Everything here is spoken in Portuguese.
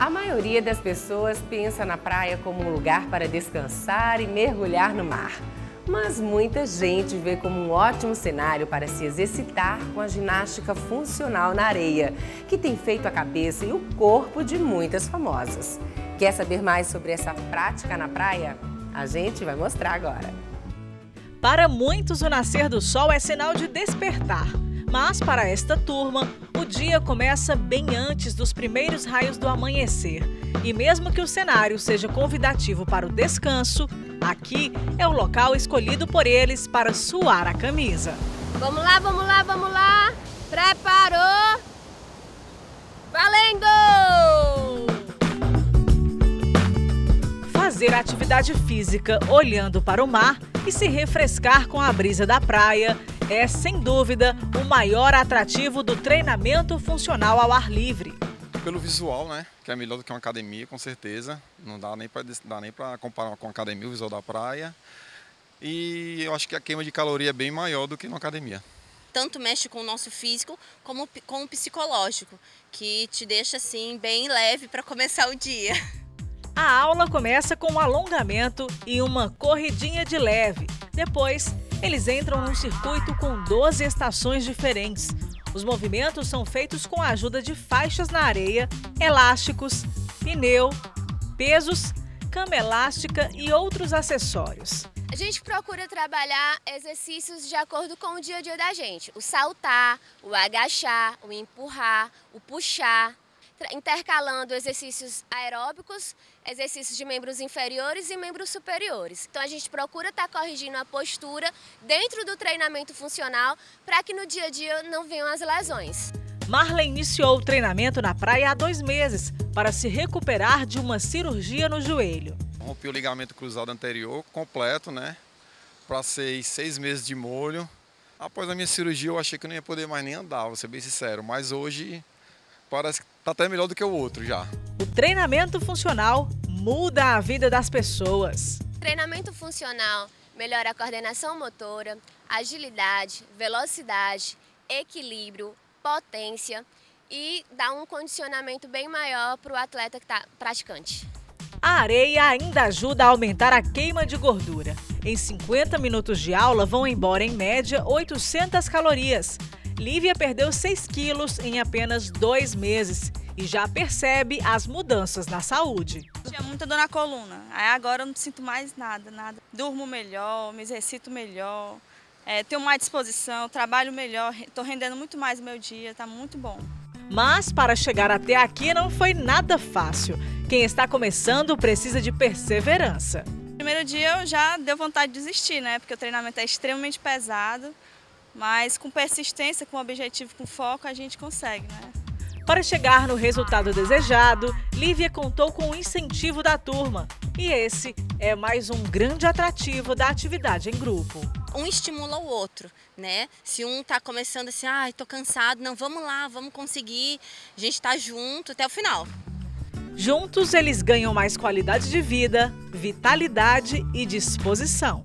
A maioria das pessoas pensa na praia como um lugar para descansar e mergulhar no mar. Mas muita gente vê como um ótimo cenário para se exercitar com a ginástica funcional na areia, que tem feito a cabeça e o corpo de muitas famosas. Quer saber mais sobre essa prática na praia? A gente vai mostrar agora. Para muitos, o nascer do sol é sinal de despertar. Mas para esta turma, o dia começa bem antes dos primeiros raios do amanhecer. E mesmo que o cenário seja convidativo para o descanso, aqui é o local escolhido por eles para suar a camisa. Vamos lá, vamos lá, vamos lá! Preparou! Valendo! Fazer atividade física olhando para o mar e se refrescar com a brisa da praia é, sem dúvida, o maior atrativo do treinamento funcional ao ar livre. Pelo visual, né? Que é melhor do que uma academia, com certeza. Não dá nem para comparar com a academia, o visual da praia. E eu acho que a queima de caloria é bem maior do que na academia. Tanto mexe com o nosso físico como com o psicológico, que te deixa assim bem leve para começar o dia. A aula começa com um alongamento e uma corridinha de leve. Depois, eles entram num circuito com 12 estações diferentes. Os movimentos são feitos com a ajuda de faixas na areia, elásticos, pneu, pesos, cama elástica e outros acessórios. A gente procura trabalhar exercícios de acordo com o dia a dia da gente. O saltar, o agachar, o empurrar, o puxar, intercalando exercícios aeróbicos, exercícios de membros inferiores e membros superiores. Então a gente procura estar tá corrigindo a postura dentro do treinamento funcional para que no dia a dia não venham as lesões. Marla iniciou o treinamento na praia há dois meses para se recuperar de uma cirurgia no joelho. Rompi o ligamento cruzado anterior completo, né? Passei seis meses de molho. Após a minha cirurgia eu achei que eu não ia poder mais nem andar, vou ser bem sincero. Mas hoje parece que está até melhor do que o outro já. O treinamento funcional muda a vida das pessoas. Treinamento funcional melhora a coordenação motora, agilidade, velocidade, equilíbrio, potência e dá um condicionamento bem maior para o atleta que está praticante. A areia ainda ajuda a aumentar a queima de gordura. Em 50 minutos de aula vão embora, em média, 800 calorias. Lívia perdeu 6 quilos em apenas dois meses e já percebe as mudanças na saúde. Tinha muita dor na coluna, aí agora eu não sinto mais nada, nada. Durmo melhor, me exercito melhor, é, tenho mais disposição, trabalho melhor, estou rendendo muito mais o meu dia, está muito bom. Mas para chegar até aqui não foi nada fácil. Quem está começando precisa de perseverança. No primeiro dia eu já deu vontade de desistir, né? Porque o treinamento é extremamente pesado. Mas com persistência, com objetivo, com foco, a gente consegue, né? Para chegar no resultado desejado, Lívia contou com o incentivo da turma. E esse é mais um grande atrativo da atividade em grupo. Um estimula o outro, né? Se um está começando assim, ai, ah, tô cansado, não, vamos lá, vamos conseguir, a gente está junto até o final. Juntos eles ganham mais qualidade de vida, vitalidade e disposição.